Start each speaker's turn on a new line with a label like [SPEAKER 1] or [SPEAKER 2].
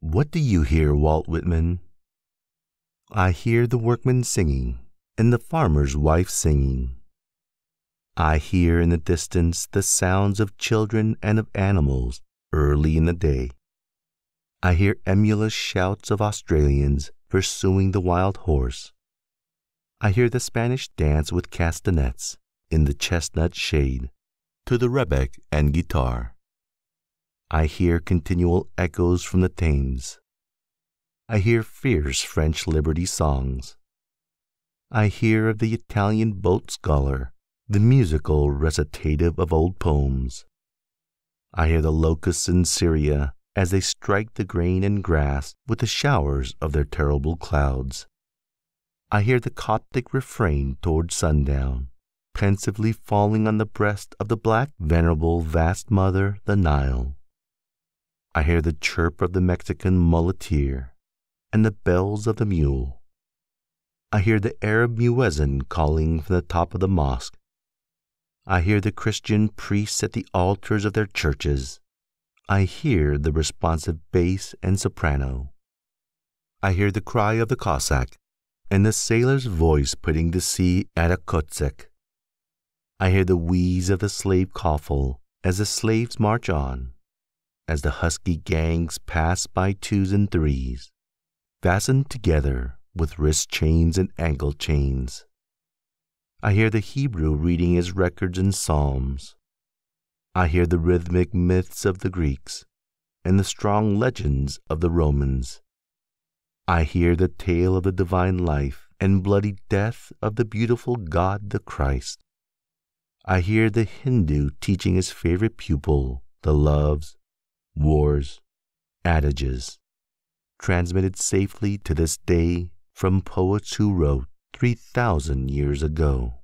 [SPEAKER 1] What do you hear, Walt Whitman? I hear the workman singing and the farmer's wife singing. I hear in the distance the sounds of children and of animals early in the day. I hear emulous shouts of Australians pursuing the wild horse. I hear the Spanish dance with castanets in the chestnut shade to the rebec and guitar. I hear continual echoes from the Thames. I hear fierce French liberty songs. I hear of the Italian boat sculler, the musical recitative of old poems. I hear the locusts in Syria as they strike the grain and grass with the showers of their terrible clouds. I hear the Coptic refrain toward sundown, pensively falling on the breast of the black, venerable, vast mother, the Nile. I hear the chirp of the Mexican muleteer and the bells of the mule. I hear the Arab muezzin calling from the top of the mosque. I hear the Christian priests at the altars of their churches. I hear the responsive bass and soprano. I hear the cry of the Cossack and the sailor's voice putting to sea at a Okhotsk. I hear the wheeze of the slave coffle as the slaves march on, as the husky gangs pass by twos and threes, fastened together with wrist chains and ankle chains. I hear the Hebrew reading his records and psalms. I hear the rhythmic myths of the Greeks and the strong legends of the Romans. I hear the tale of the divine life and bloody death of the beautiful God the Christ. I hear the Hindu teaching his favorite pupil the loves, wars, adages, transmitted safely to this day from poets who wrote 3,000 years ago.